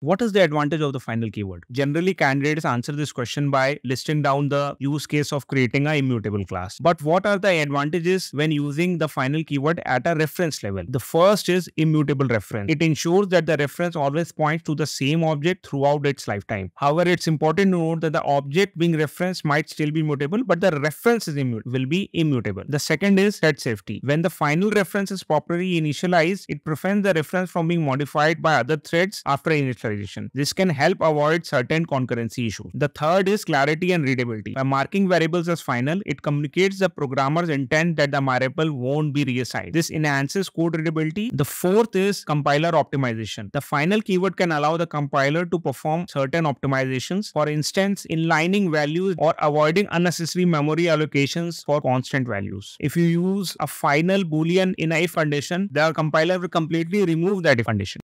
What is the advantage of the final keyword? Generally, candidates answer this question by listing down the use case of creating a immutable class. But what are the advantages when using the final keyword at a reference level? The first is immutable reference. It ensures that the reference always points to the same object throughout its lifetime. However, it's important to note that the object being referenced might still be mutable, but the reference is will be immutable. The second is thread safety. When the final reference is properly initialized, it prevents the reference from being modified by other threads after initialization this can help avoid certain concurrency issues. The third is clarity and readability. By marking variables as final, it communicates the programmer's intent that the variable won't be reassigned. This enhances code readability. The fourth is compiler optimization. The final keyword can allow the compiler to perform certain optimizations, for instance, inlining values or avoiding unnecessary memory allocations for constant values. If you use a final boolean in a if condition, the compiler will completely remove that if condition.